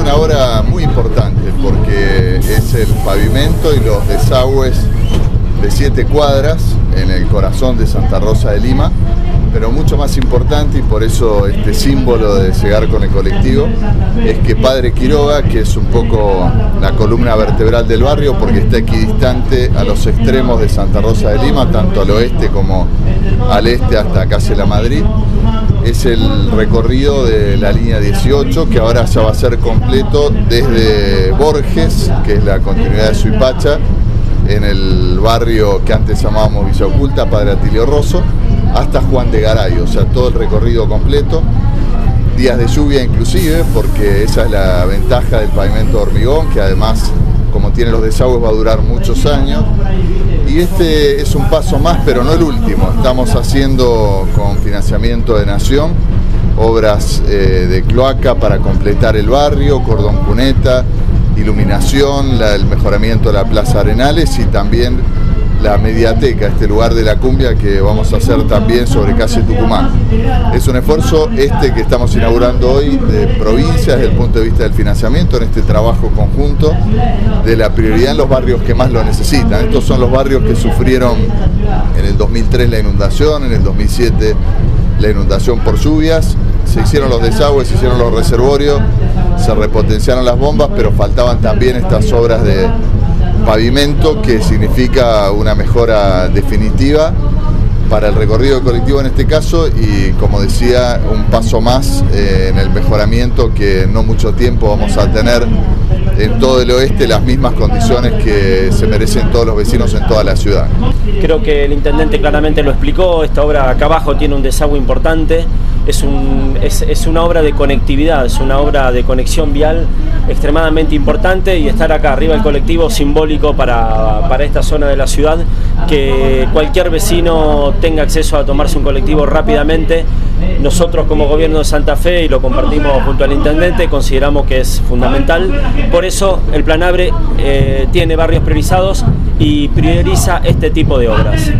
una obra muy importante porque es el pavimento y los desagües de siete cuadras en el corazón de Santa Rosa de Lima, pero mucho más importante y por eso este símbolo de llegar con el colectivo es que Padre Quiroga, que es un poco la columna vertebral del barrio porque está equidistante a los extremos de Santa Rosa de Lima, tanto al oeste como al este hasta casi la Madrid, es el recorrido de la línea 18 que ahora ya va a ser completo desde Borges, que es la continuidad de Suipacha, en el barrio que antes llamábamos Villa Oculta, Padre Atilio Rosso, hasta Juan de Garay, o sea, todo el recorrido completo. Días de lluvia inclusive, porque esa es la ventaja del pavimento de hormigón, que además, como tiene los desagües, va a durar muchos años. Y este es un paso más, pero no el último. Estamos haciendo con financiamiento de Nación obras eh, de cloaca para completar el barrio, cordón cuneta, iluminación, el mejoramiento de la Plaza Arenales y también la mediateca, este lugar de la cumbia que vamos a hacer también sobre calle Tucumán. Es un esfuerzo este que estamos inaugurando hoy de provincia desde el punto de vista del financiamiento en este trabajo conjunto de la prioridad en los barrios que más lo necesitan. Estos son los barrios que sufrieron en el 2003 la inundación, en el 2007 la inundación por lluvias, se hicieron los desagües, se hicieron los reservorios, se repotenciaron las bombas, pero faltaban también estas obras de pavimento que significa una mejora definitiva para el recorrido colectivo en este caso y como decía un paso más eh, en el mejoramiento que no mucho tiempo vamos a tener en todo el oeste las mismas condiciones que se merecen todos los vecinos en toda la ciudad. Creo que el intendente claramente lo explicó, esta obra acá abajo tiene un desagüe importante, es, un, es, una obra de conectividad, es una obra de conexión vial extremadamente importante y estar acá arriba del colectivo simbólico para, para esta zona de la ciudad, que cualquier vecino tenga acceso a tomarse un colectivo rápidamente. Nosotros como gobierno de Santa Fe, y lo compartimos junto al intendente, consideramos que es fundamental. Por eso el Plan Abre eh, tiene barrios priorizados y prioriza este tipo de obras.